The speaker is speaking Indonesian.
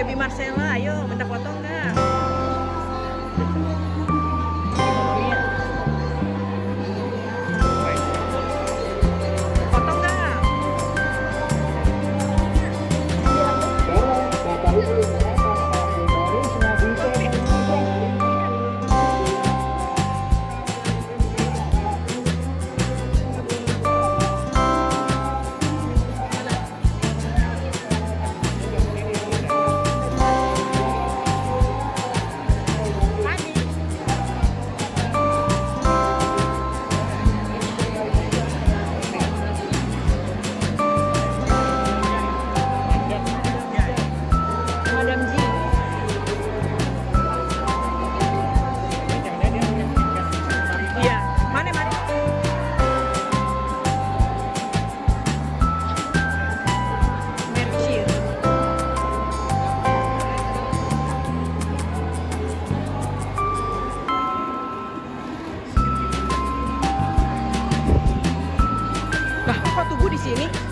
Baby Marcela ayo minta foto. 你。